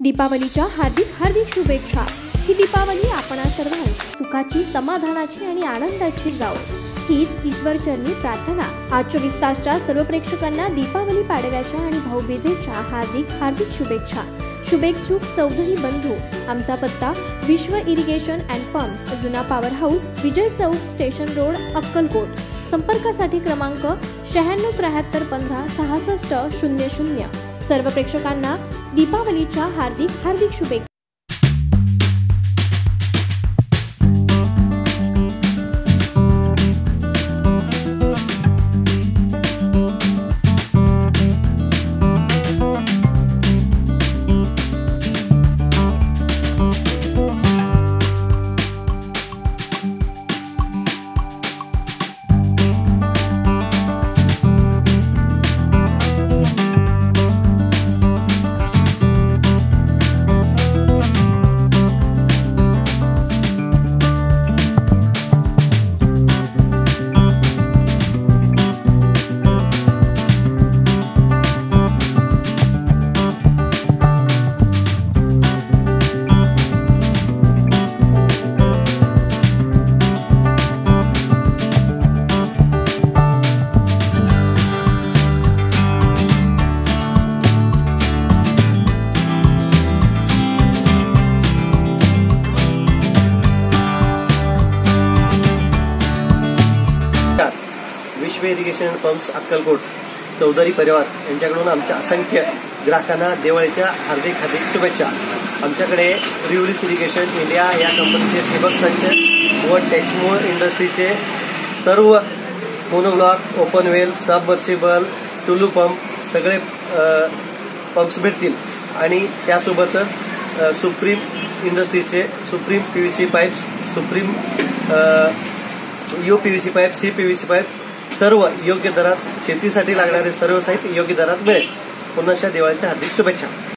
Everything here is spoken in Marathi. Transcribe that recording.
दीपावलीच्या हार्दिक हार्दिक शुभेच्छा. ही दीपावली आपणा सर्वांस सुखाची समाधानाची आणि आनंदाची जाओ हीच ईश्वरचरणी प्रार्थना. आज चोवीस तासच्या सर्व प्रेक्षकांना दीपावली पाडव्याच्या आणि भाऊबीजेच्या हार्दिक हार्दिक शुभेच्छा. शुभेच्छुक चौधरी बंधू आमचा पत्ता विश्व इरिगेशन अँड पंप्स जुना power house Vijay Chowk station road Akkalkot. संपर्कासाठी क्रमांक शहाण्णव त्र्याहत्तर पंधरा सहासष्ट शून्य शून्य. सर्व प्रेक्षकांना दीपावलीच्या हार्दिक हार्दिक शुभेच्छा. Vishwa irrigation and pumps Akkalkot Chaudhari परिवार यांच्याकडून आमच्या असंख्य ग्राहकांना दिवाळीच्या हार्दिक हार्दिक शुभेच्छा. आमच्याकडे रिवलिस इरिगेशन इंडिया या कंपनीचे ठिबक संच व टेक्समो इंडस्ट्रीचे सर्व monoblock open well submersible Tullu pump सगळे पंप्स भेटतील आणि त्यासोबतच Supreme इंडस्ट्रीचे Supreme P V C pipes Supreme U P V C pipe C P V C pipe सर्व योग्य दरात शेतीसाठी लागणारे सर्व साहित्य योग्य दरात मिळेल. पुन्हा दिवाळीच्या हार्दिक शुभेच्छा.